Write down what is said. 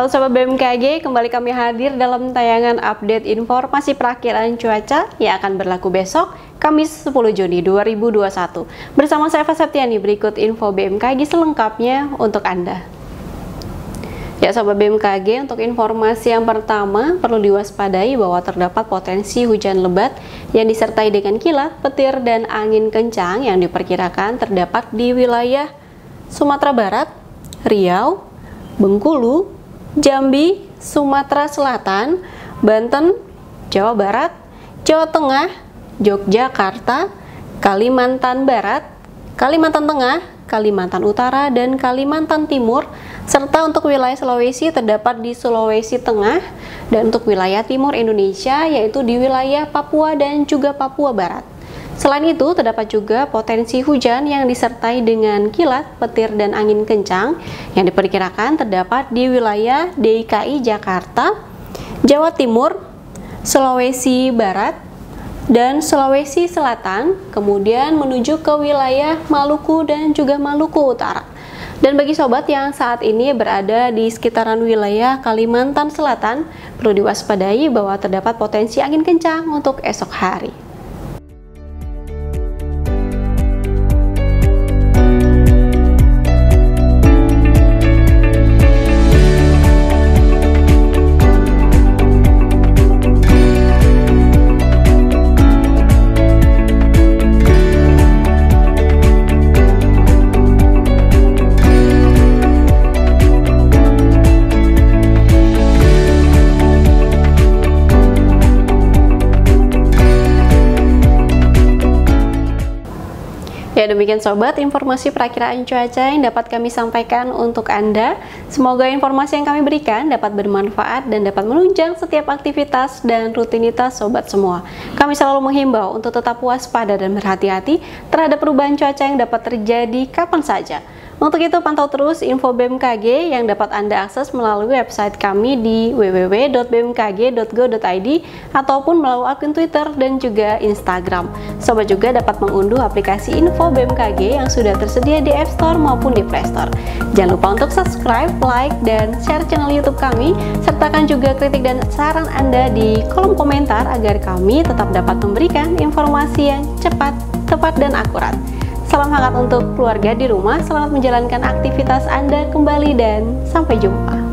Halo Sobat BMKG, kembali kami hadir dalam tayangan update informasi perakiraan cuaca yang akan berlaku besok, Kamis 10 Juni 2021. Bersama saya Faseptiani, berikut info BMKG selengkapnya untuk Anda. Ya Sobat BMKG, untuk informasi yang pertama perlu diwaspadai bahwa terdapat potensi hujan lebat yang disertai dengan kilat, petir, dan angin kencang yang diperkirakan terdapat di wilayah Sumatera Barat, Riau, Bengkulu, Jambi, Sumatera Selatan, Banten, Jawa Barat, Jawa Tengah, Yogyakarta, Kalimantan Barat, Kalimantan Tengah, Kalimantan Utara, dan Kalimantan Timur, serta untuk wilayah Sulawesi terdapat di Sulawesi Tengah, dan untuk wilayah timur Indonesia yaitu di wilayah Papua dan juga Papua Barat. Selain itu, terdapat juga potensi hujan yang disertai dengan kilat, petir, dan angin kencang yang diperkirakan terdapat di wilayah DKI Jakarta, Jawa Timur, Sulawesi Barat, dan Sulawesi Selatan, kemudian menuju ke wilayah Maluku dan juga Maluku Utara. Dan bagi sobat yang saat ini berada di sekitaran wilayah Kalimantan Selatan, perlu diwaspadai bahwa terdapat potensi angin kencang untuk esok hari. Ya demikian sobat informasi perakiraan cuaca yang dapat kami sampaikan untuk Anda. Semoga informasi yang kami berikan dapat bermanfaat dan dapat menunjang setiap aktivitas dan rutinitas sobat semua. Kami selalu menghimbau untuk tetap waspada dan berhati-hati terhadap perubahan cuaca yang dapat terjadi kapan saja. Untuk itu pantau terus info BMKG yang dapat Anda akses melalui website kami di www.bmkg.go.id ataupun melalui akun Twitter dan juga Instagram. Sobat juga dapat mengunduh aplikasi info BMKG yang sudah tersedia di App Store maupun di Play Store. Jangan lupa untuk subscribe, like, dan share channel YouTube kami, sertakan juga kritik dan saran Anda di kolom komentar agar kami tetap dapat memberikan informasi yang cepat, tepat, dan akurat. Salam hangat untuk keluarga di rumah, selamat menjalankan aktivitas Anda kembali dan sampai jumpa.